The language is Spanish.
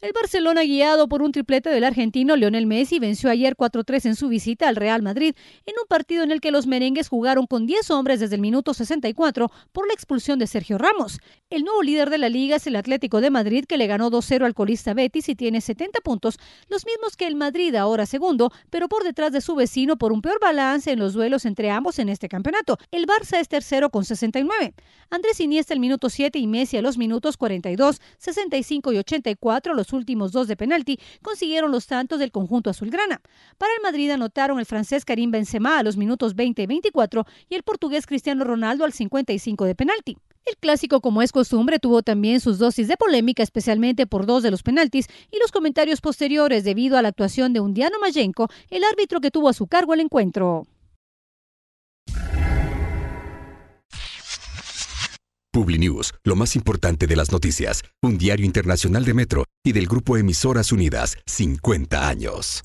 El Barcelona, guiado por un triplete del argentino Lionel Messi, venció ayer 4-3 en su visita al Real Madrid, en un partido en el que los merengues jugaron con 10 hombres desde el minuto 64 por la expulsión de Sergio Ramos. El nuevo líder de la liga es el Atlético de Madrid, que le ganó 2-0 al colista Betis y tiene 70 puntos, los mismos que el Madrid, ahora segundo, pero por detrás de su vecino por un peor balance en los duelos entre ambos en este campeonato. El Barça es tercero con 69. Andrés Iniesta el minuto 7 y Messi a los minutos 42, 65 y 84, los últimos dos de penalti, consiguieron los tantos del conjunto azulgrana. Para el Madrid anotaron el francés Karim Benzema a los minutos 20 y 24 y el portugués Cristiano Ronaldo al 55 de penalti. El clásico, como es costumbre, tuvo también sus dosis de polémica, especialmente por dos de los penaltis y los comentarios posteriores debido a la actuación de Undiano Mayenko, el árbitro que tuvo a su cargo el encuentro. Publinews, lo más importante de las noticias, un diario internacional de Metro y del grupo Emisoras Unidas, 50 años.